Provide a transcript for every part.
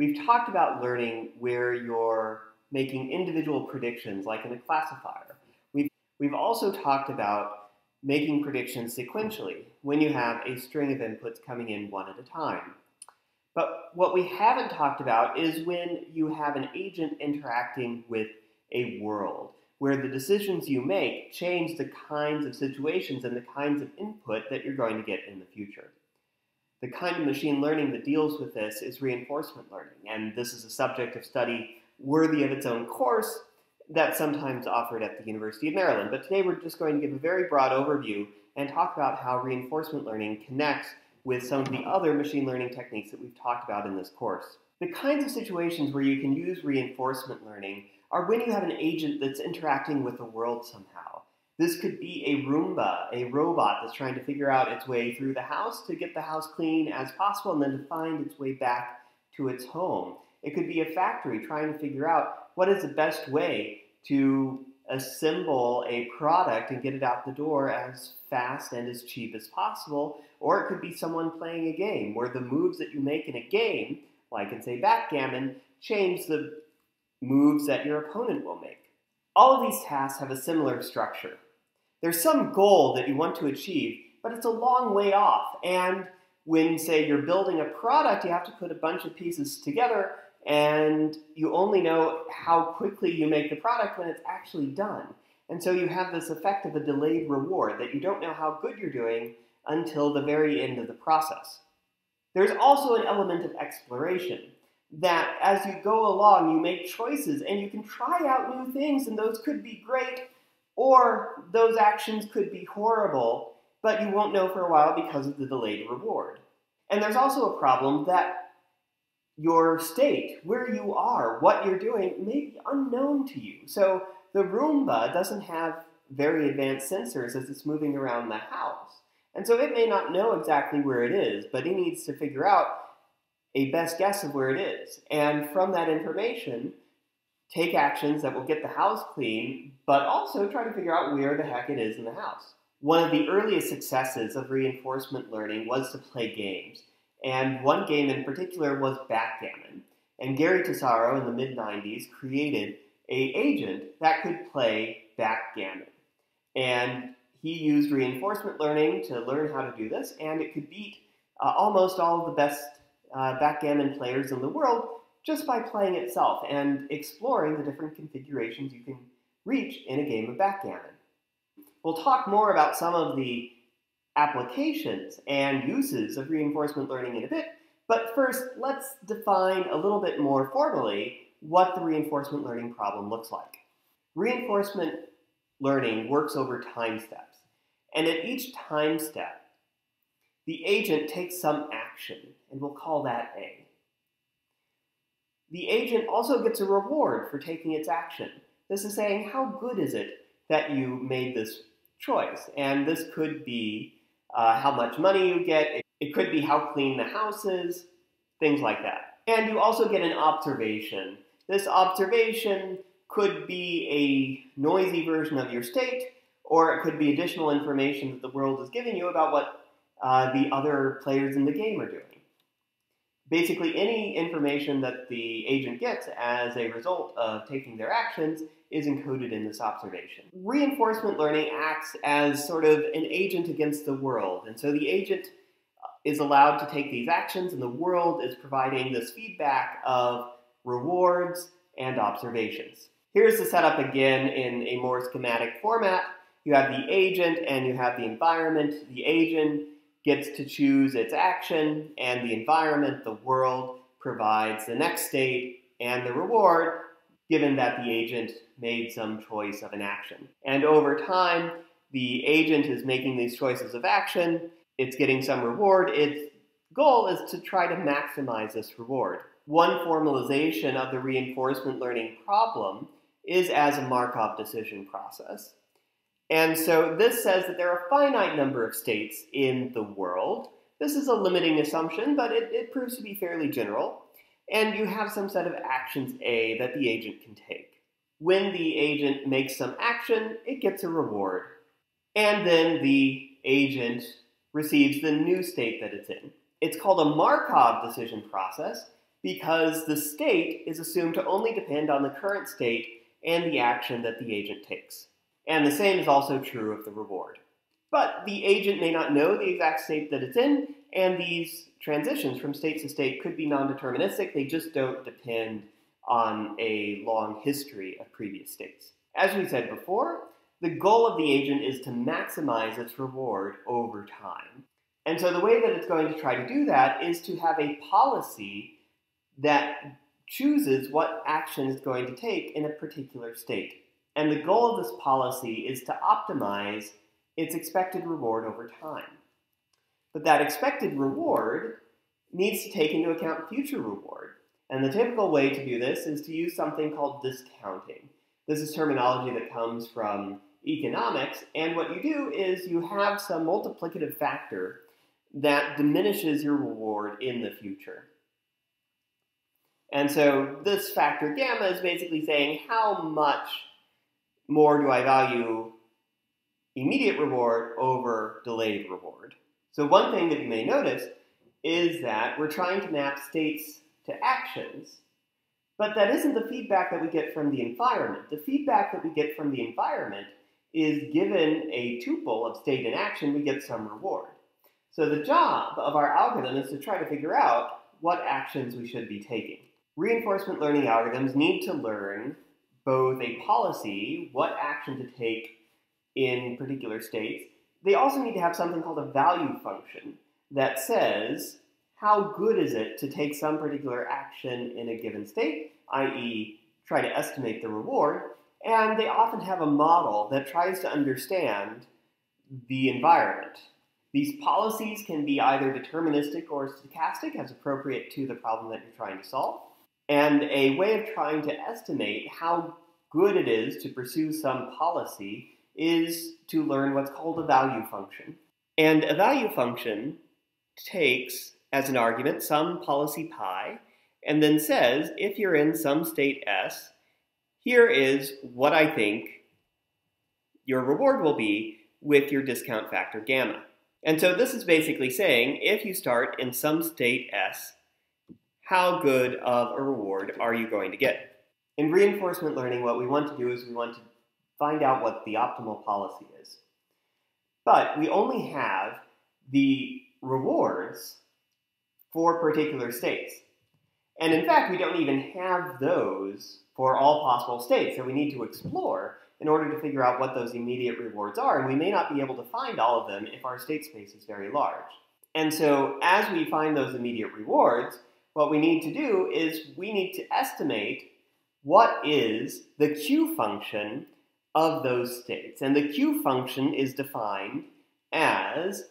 We've talked about learning where you're making individual predictions, like in a classifier. We've, we've also talked about making predictions sequentially, when you have a string of inputs coming in one at a time. But what we haven't talked about is when you have an agent interacting with a world, where the decisions you make change the kinds of situations and the kinds of input that you're going to get in the future. The kind of machine learning that deals with this is reinforcement learning, and this is a subject of study worthy of its own course that's sometimes offered at the University of Maryland. But today we're just going to give a very broad overview and talk about how reinforcement learning connects with some of the other machine learning techniques that we've talked about in this course. The kinds of situations where you can use reinforcement learning are when you have an agent that's interacting with the world somehow. This could be a Roomba, a robot that's trying to figure out its way through the house to get the house clean as possible and then to find its way back to its home. It could be a factory trying to figure out what is the best way to assemble a product and get it out the door as fast and as cheap as possible. Or it could be someone playing a game where the moves that you make in a game, like in say backgammon, change the moves that your opponent will make. All of these tasks have a similar structure. There's some goal that you want to achieve, but it's a long way off. And when, say, you're building a product, you have to put a bunch of pieces together, and you only know how quickly you make the product when it's actually done. And so you have this effect of a delayed reward that you don't know how good you're doing until the very end of the process. There's also an element of exploration that as you go along, you make choices and you can try out new things, and those could be great, or those actions could be horrible, but you won't know for a while because of the delayed reward. And there's also a problem that your state, where you are, what you're doing, may be unknown to you. So the Roomba doesn't have very advanced sensors as it's moving around the house. And so it may not know exactly where it is, but it needs to figure out a best guess of where it is. And from that information, take actions that will get the house clean, but also try to figure out where the heck it is in the house. One of the earliest successes of reinforcement learning was to play games. And one game in particular was backgammon. And Gary Tesauro in the mid 90s created a agent that could play backgammon. And he used reinforcement learning to learn how to do this, and it could beat uh, almost all of the best uh, backgammon players in the world just by playing itself and exploring the different configurations you can reach in a game of backgammon. We'll talk more about some of the applications and uses of reinforcement learning in a bit, but first let's define a little bit more formally what the reinforcement learning problem looks like. Reinforcement learning works over time steps, and at each time step, the agent takes some action, and we'll call that A. The agent also gets a reward for taking its action. This is saying, how good is it that you made this choice? And this could be uh, how much money you get, it, could be how clean the house is, things like that. And you also get an observation. This observation could be a noisy version of your state, or it could be additional information that the world is giving you about what uh, the other players in the game are doing basically any information that the agent gets as a result of taking their actions is encoded in this observation. Reinforcement learning acts as sort of an agent against the world, and so the agent is allowed to take these actions, and the world is providing this feedback of rewards and observations. Here's the setup again in a more schematic format. You have the agent and you have the environment. The agent gets to choose its action, and the environment, the world, provides the next state and the reward, given that the agent made some choice of an action. And over time, the agent is making these choices of action, it's getting some reward. Its goal is to try to maximize this reward. One formalization of the reinforcement learning problem is as a Markov decision process. And so this says that there are a finite number of states in the world. This is a limiting assumption, but it, it proves to be fairly general. And you have some set of actions A that the agent can take. When the agent makes some action, it gets a reward. And then the agent receives the new state that it's in. It's called a Markov decision process because the state is assumed to only depend on the current state and the action that the agent takes. And the same is also true of the reward. But the agent may not know the exact state that it's in, and these transitions from state to state could be non-deterministic. They just don't depend on a long history of previous states. As we said before, the goal of the agent is to maximize its reward over time. And so the way that it's going to try to do that is to have a policy that chooses what action it's going to take in a particular state. And the goal of this policy is to optimize its expected reward over time. But that expected reward needs to take into account future reward. And the typical way to do this is to use something called discounting. This is terminology that comes from economics, and what you do is you have some multiplicative factor that diminishes your reward in the future. And so this factor gamma is basically saying how much more do I value immediate reward over delayed reward. So one thing that you may notice is that we're trying to map states to actions, but that isn't the feedback that we get from the environment. The feedback that we get from the environment is given a tuple of state and action, we get some reward. So the job of our algorithm is to try to figure out what actions we should be taking. Reinforcement learning algorithms need to learn both a policy, what action to take in particular states. They also need to have something called a value function that says how good is it to take some particular action in a given state, i.e., try to estimate the reward, and they often have a model that tries to understand the environment. These policies can be either deterministic or stochastic as appropriate to the problem that you're trying to solve. And a way of trying to estimate how good it is to pursue some policy is to learn what's called a value function. And a value function takes as an argument some policy pi and then says if you're in some state S, here is what I think your reward will be with your discount factor gamma. And so this is basically saying if you start in some state S, how good of a reward are you going to get? In reinforcement learning, what we want to do is we want to find out what the optimal policy is. But we only have the rewards for particular states. And in fact, we don't even have those for all possible states that we need to explore in order to figure out what those immediate rewards are. And we may not be able to find all of them if our state space is very large. And so as we find those immediate rewards, what we need to do is we need to estimate what is the Q function of those states. And the Q function is defined as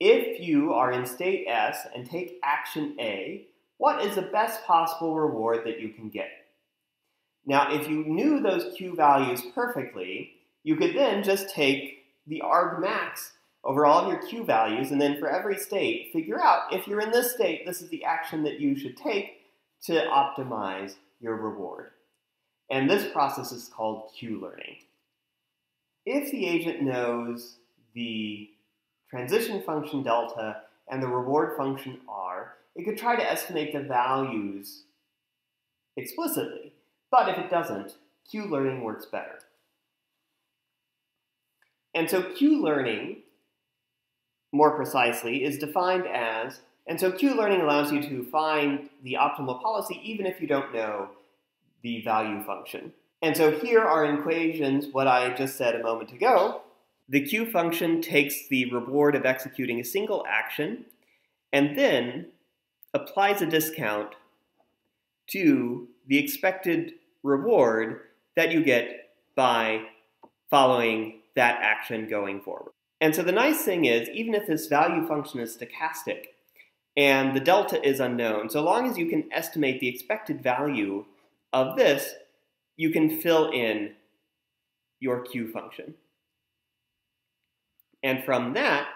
if you are in state S and take action A, what is the best possible reward that you can get? Now, if you knew those Q values perfectly, you could then just take the argmax over all of your Q values, and then for every state, figure out if you're in this state, this is the action that you should take to optimize your reward. And this process is called Q learning. If the agent knows the transition function delta and the reward function r, it could try to estimate the values explicitly. But if it doesn't, Q learning works better. And so Q learning, more precisely, is defined as, and so Q learning allows you to find the optimal policy even if you don't know the value function. And so here are equations what I just said a moment ago. The Q function takes the reward of executing a single action and then applies a discount to the expected reward that you get by following that action going forward. And so the nice thing is, even if this value function is stochastic and the delta is unknown, so long as you can estimate the expected value of this, you can fill in your Q function. And from that,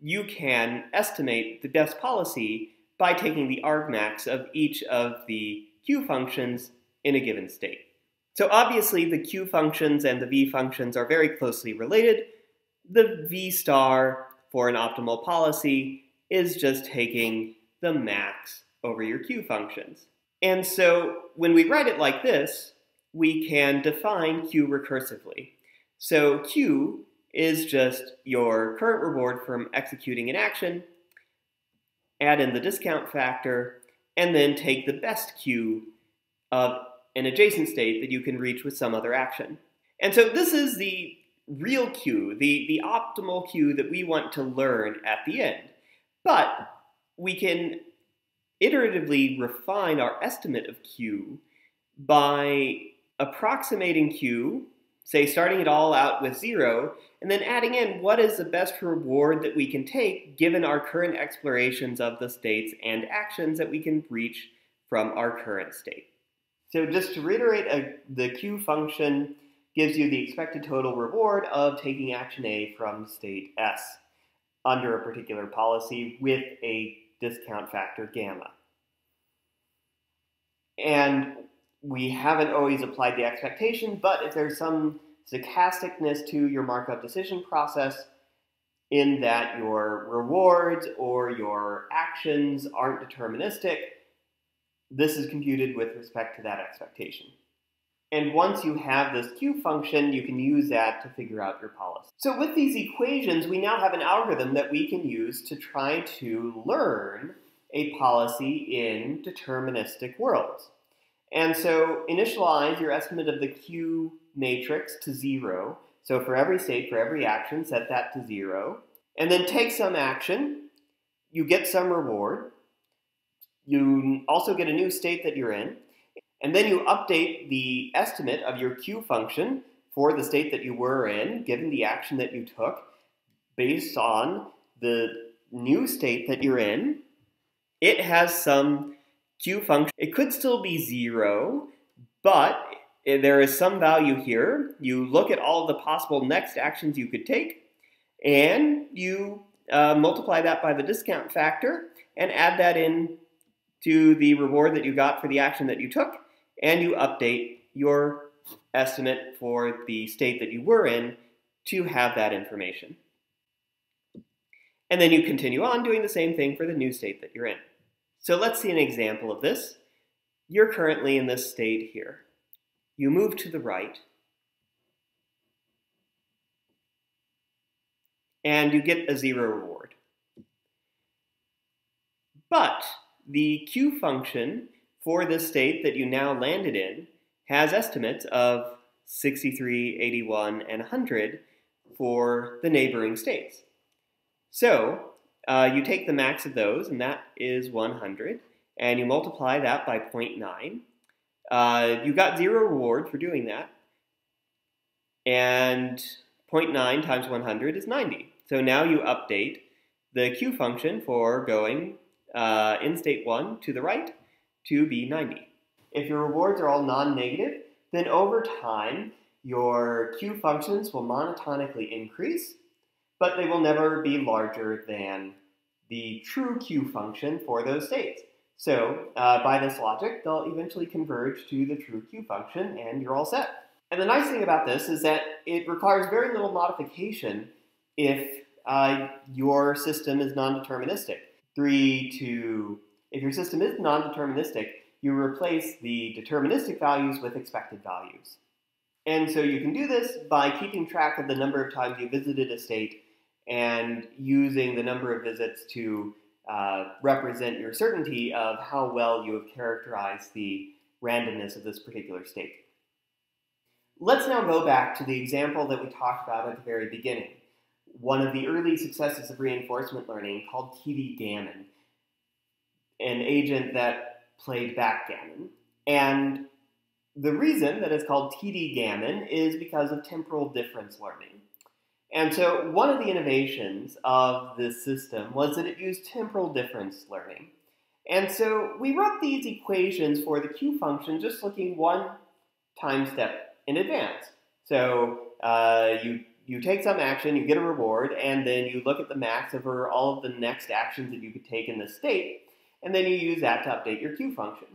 you can estimate the best policy by taking the argmax of each of the Q functions in a given state. So obviously the Q functions and the V functions are very closely related. The V star for an optimal policy is just taking the max over your Q functions. And so when we write it like this, we can define Q recursively. So Q is just your current reward from executing an action, add in the discount factor, and then take the best Q of an adjacent state that you can reach with some other action. And so this is the real Q, the, the optimal Q that we want to learn at the end. But we can iteratively refine our estimate of Q by approximating Q, say starting it all out with zero, and then adding in what is the best reward that we can take given our current explorations of the states and actions that we can reach from our current state. So just to reiterate, a, the Q function gives you the expected total reward of taking action A from state S under a particular policy with a discount factor gamma. And we haven't always applied the expectation, but if there's some stochasticness to your Markov decision process in that your rewards or your actions aren't deterministic, this is computed with respect to that expectation. And once you have this Q function, you can use that to figure out your policy. So with these equations, we now have an algorithm that we can use to try to learn a policy in deterministic worlds. And so initialize your estimate of the Q matrix to zero. So for every state, for every action, set that to zero. And then take some action. You get some reward. You also get a new state that you're in. And then you update the estimate of your Q function for the state that you were in, given the action that you took, based on the new state that you're in. It has some Q function. It could still be zero, but there is some value here. You look at all the possible next actions you could take, and you uh, multiply that by the discount factor and add that in to the reward that you got for the action that you took, and you update your estimate for the state that you were in to have that information. And then you continue on doing the same thing for the new state that you're in. So let's see an example of this. You're currently in this state here. You move to the right, and you get a zero reward. But the Q function for this state that you now landed in has estimates of 63, 81, and 100 for the neighboring states. So uh, you take the max of those, and that is 100, and you multiply that by 0.9. Uh, you got zero reward for doing that, and 0.9 times 100 is 90. So now you update the Q function for going uh, in state 1 to the right to be 90. If your rewards are all non-negative, then over time, your Q functions will monotonically increase, but they will never be larger than the true Q function for those states. So uh, by this logic, they'll eventually converge to the true Q function and you're all set. And the nice thing about this is that it requires very little modification if uh, your system is non-deterministic. Three to if your system is non-deterministic, you replace the deterministic values with expected values. And so you can do this by keeping track of the number of times you visited a state and using the number of visits to uh, represent your certainty of how well you have characterized the randomness of this particular state. Let's now go back to the example that we talked about at the very beginning, one of the early successes of reinforcement learning called TD Gammon an agent that played backgammon. And the reason that it's called TD Gammon is because of temporal difference learning. And so one of the innovations of this system was that it used temporal difference learning. And so we wrote these equations for the Q function just looking one time step in advance. So uh, you, you take some action, you get a reward, and then you look at the max over all of the next actions that you could take in the state, and then you use that to update your Q function.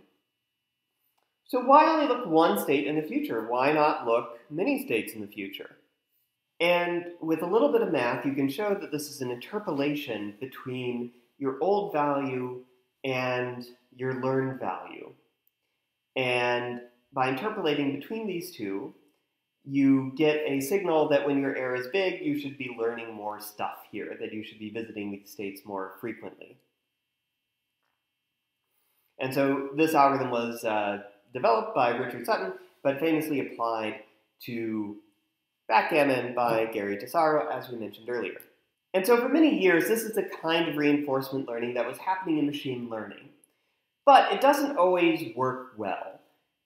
So why only look one state in the future? Why not look many states in the future? And with a little bit of math, you can show that this is an interpolation between your old value and your learned value. And by interpolating between these two, you get a signal that when your error is big, you should be learning more stuff here, that you should be visiting these states more frequently. And so this algorithm was uh, developed by Richard Sutton, but famously applied to backgammon by Gary Tesauro, as we mentioned earlier. And so for many years, this is the kind of reinforcement learning that was happening in machine learning. But it doesn't always work well.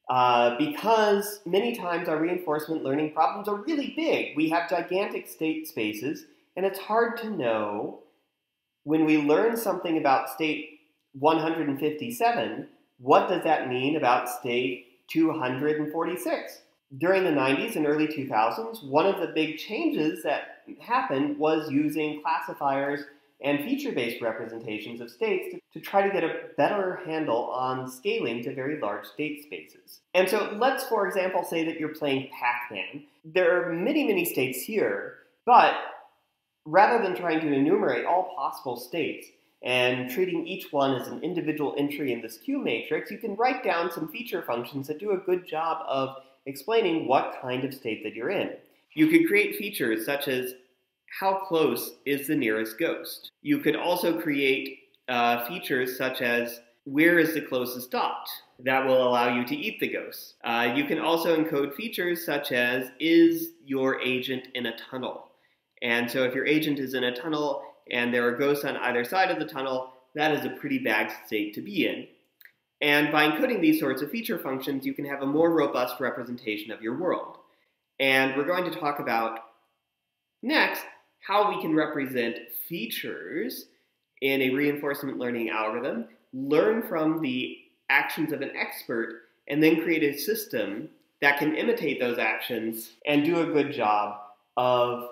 Uh, because many times our reinforcement learning problems are really big. We have gigantic state spaces, and it's hard to know when we learn something about state 157, what does that mean about state 246? During the 90s and early 2000s, one of the big changes that happened was using classifiers and feature-based representations of states to, to, try to get a better handle on scaling to very large state spaces. And so let's, for example, say that you're playing Pac-Man. There are many, many states here, but rather than trying to enumerate all possible states and treating each one as an individual entry in this Q matrix, you can write down some feature functions that do a good job of explaining what kind of state that you're in. You could create features such as how close is the nearest ghost. You could also create uh, features such as where is the closest dot that will allow you to eat the ghost. Uh, you can also encode features such as is your agent in a tunnel. And so if your agent is in a tunnel and there are ghosts on either side of the tunnel, that is a pretty bad state to be in. And by encoding these sorts of feature functions, you can have a more robust representation of your world. And we're going to talk about next how we can represent features in a reinforcement learning algorithm, learn from the actions of an expert, and then create a system that can imitate those actions and do a good job of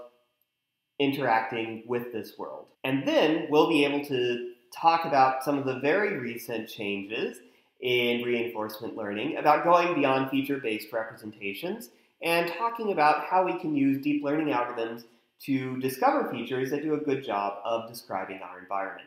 interacting with this world. And then we'll be able to talk about some of the very recent changes in reinforcement learning, about going beyond feature-based representations, and talking about how we can use deep learning algorithms to discover features that do a good job of describing our environment.